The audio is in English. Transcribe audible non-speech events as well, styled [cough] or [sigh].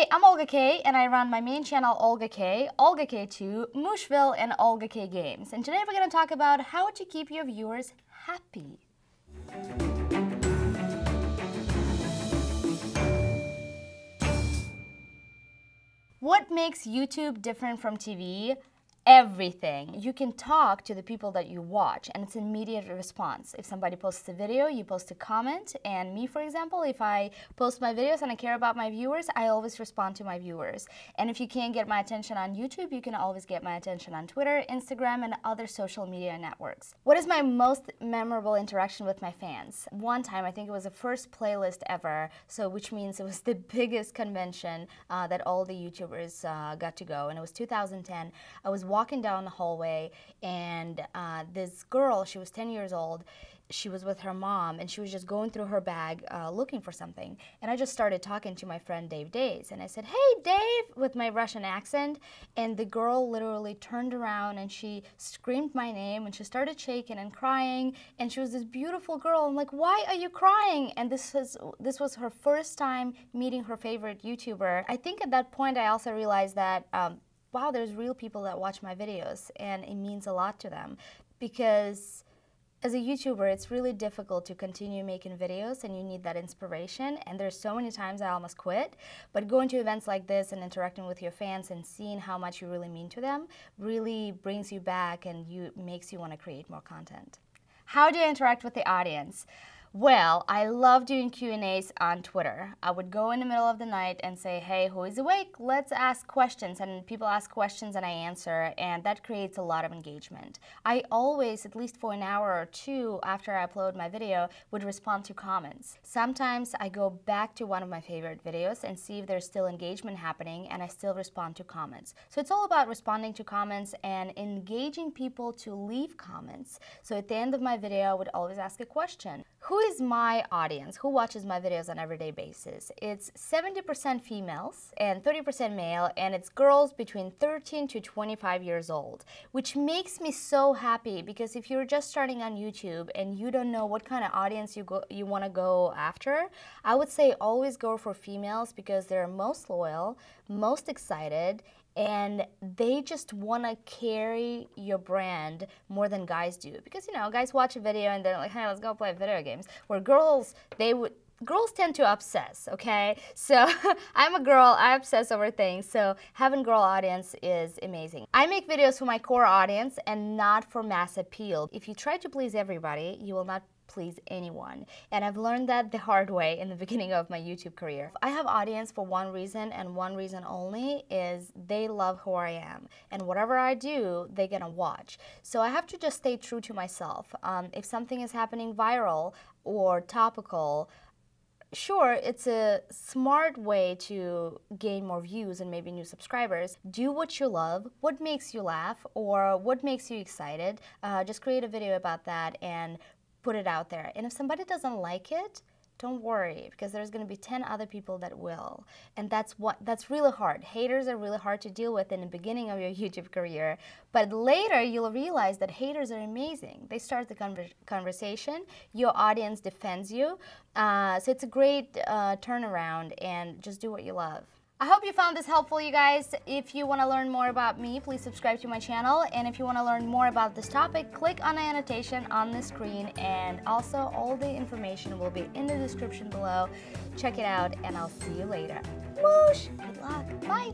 Hey, I'm Olga Kay, and I run my main channel Olga Kay, Olga Kay2, Mooshville, and Olga Kay Games. And today we're going to talk about how to keep your viewers happy. What makes YouTube different from TV? Everything. You can talk to the people that you watch and it's immediate response. If somebody posts a video, you post a comment and me for example, if I post my videos and I care about my viewers, I always respond to my viewers. And if you can't get my attention on YouTube, you can always get my attention on Twitter, Instagram and other social media networks. What is my most memorable interaction with my fans? One time, I think it was the first playlist ever, so which means it was the [laughs] biggest convention uh, that all the YouTubers uh, got to go and it was 2010. I was walking down the hallway, and uh, this girl, she was 10 years old, she was with her mom and she was just going through her bag uh, looking for something. And I just started talking to my friend Dave Days. And I said, Hey, Dave, with my Russian accent. And the girl literally turned around and she screamed my name and she started shaking and crying. And she was this beautiful girl. I'm like, Why are you crying? And this was, this was her first time meeting her favorite YouTuber. I think at that point I also realized that. Um, wow, there's real people that watch my videos and it means a lot to them because as a YouTuber, it's really difficult to continue making videos and you need that inspiration. And there's so many times I almost quit. But going to events like this and interacting with your fans and seeing how much you really mean to them really brings you back and you makes you want to create more content. How do you interact with the audience? Well, I love doing Q&As on Twitter. I would go in the middle of the night and say, hey, who is awake? Let's ask questions. And people ask questions and I answer, and that creates a lot of engagement. I always, at least for an hour or two after I upload my video, would respond to comments. Sometimes I go back to one of my favorite videos and see if there's still engagement happening, and I still respond to comments. So it's all about responding to comments and engaging people to leave comments. So at the end of my video, I would always ask a question. Who is my audience? Who watches my videos on everyday basis? It's 70% females and 30% male, and it's girls between 13 to 25 years old, which makes me so happy because if you're just starting on YouTube and you don't know what kind of audience you go, you want to go after, I would say always go for females because they're most loyal, most excited, and they just want to carry your brand more than guys do because you know guys watch a video and they're like hey let's go play video games. Where girls they would girls tend to obsess okay [laughs] so i'm a girl i obsess over things so having girl audience is amazing i make videos for my core audience and not for mass appeal if you try to please everybody you will not please anyone. And I've learned that the hard way in the [laughs] beginning of my YouTube career. I have audience for one reason and one reason only is they love who I am. And whatever I do, they're gonna watch. So I have to just stay true to myself. Um, if something is happening viral or topical, sure, it's a smart way to gain more views and maybe new subscribers. Do what you love, what makes you laugh, or what makes you excited. Uh, just create a video about that and put it out there. And if somebody doesn't like it, don't worry because there's going to be 10 other people that will. And that's what that's really hard. Haters are really hard to deal with in the beginning of your [laughs] youtube career but later you'll realize that haters are amazing. They start the conver conversation your audience defends you uh, so it's a great uh, turnaround and just do what you love I hope you found this helpful, you guys. If you want to learn more about me, please subscribe to my channel. And if you want to learn more about this topic, click on the annotation on the screen. And also, all the information will be in the description below. Check it out, and I'll see you later. Whoosh! Good luck. Bye.